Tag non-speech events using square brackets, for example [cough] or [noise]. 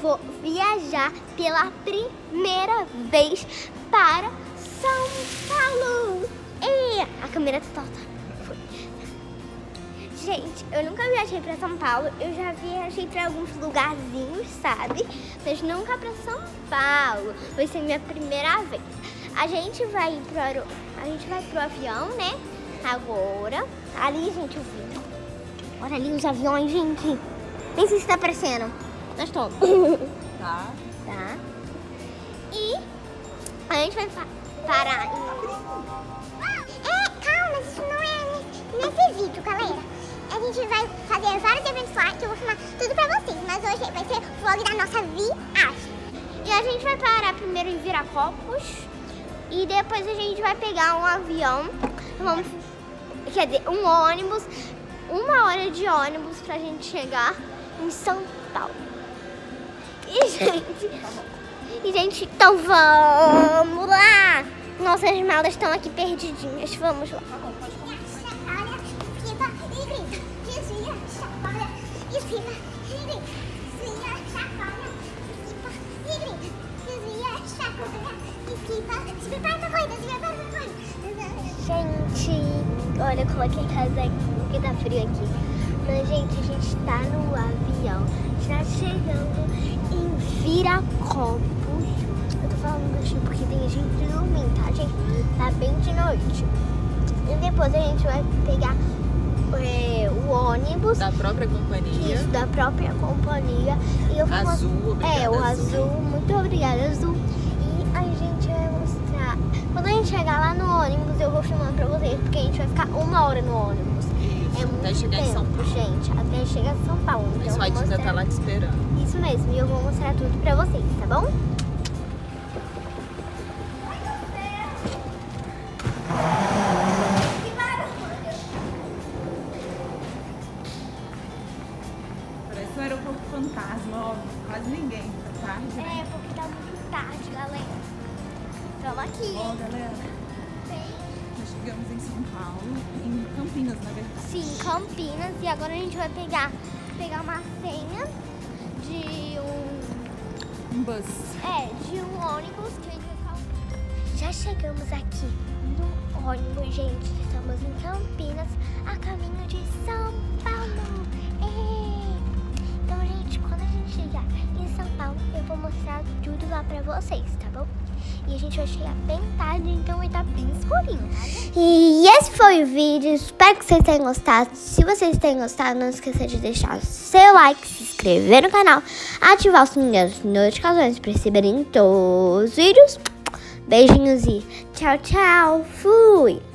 vou viajar pela primeira vez para São Paulo. E a câmera tá torta. Gente, eu nunca viajei para São Paulo. Eu já viajei para alguns lugarzinhos, sabe? Mas nunca para São Paulo. Vai ser minha primeira vez. A gente vai pro a gente vai pro avião, né? Agora. Ali, gente, eu vi. Olha ali os aviões, gente. Nem sei se tá aparecendo. Estamos. [laughs] Tá. Tá? E a gente vai pa- parar em... É, calma, isso não é nesse vídeo, galera. A gente vai fazer vários eventos lá que eu vou filmar tudo pra vocês. Mas hoje vai ser o vlog da nossa viagem. E a gente vai parar primeiro em Viracopos. E depois a gente vai pegar um avião. Vamos, quer dizer, um ônibus. Uma hora de ônibus pra gente chegar em São Paulo. Gente... [laughs] Gente, então vamos lá! Nossas malas estão aqui perdidinhas. Vamos lá. Gente, olha, eu coloquei casaquinho porque tá frio aqui. Mas, gente, a gente tá no avião, já chegando em Viracopos. Eu tô falando assim porque tem gente dormindo, tá, gente? Tá bem de noite. E depois a gente vai pegar é, o ônibus Da própria companhia. isso, da própria companhia. E eu vou mos- Azul, obrigada, É, o Azul. azul. Muito obrigada, azul. E a gente vai mostrar. Quando a gente chegar lá no ônibus, eu vou filmando pra vocês, porque a gente vai ficar uma hora no ônibus. Até chegar tempo, em São Paulo. gente. Até chegar em São Paulo. Então Mas o White ainda mostrar... tá lá te esperando. Isso mesmo, e eu vou mostrar tudo pra vocês, tá bom? Parece um aeroporto fantasma, ó. Quase ninguém, tá tarde. né? É, porque tá muito tarde, galera. Tamo aqui. Ó, galera, chegamos em São Paulo, em Campinas, na verdade. Sim, Campinas. E agora a gente vai pegar, pegar uma senha de um Um bus. É, de um ônibus que a gente vai. Já chegamos aqui no ônibus, gente. Estamos em Campinas, a caminho de São Paulo. É. Então, gente, quando a gente chegar em São Paulo, eu vou mostrar tudo lá pra vocês, tá bom? E a gente vai chegar bem tarde, então vai estar bem escurinho, tá? E esse foi o vídeo. Espero que vocês tenham gostado. Se vocês tenham gostado, não esqueça de deixar o seu like, se inscrever no canal, ativar o sininho das notificações para receberem todos os vídeos. Beijinhos e tchau, tchau. Fui!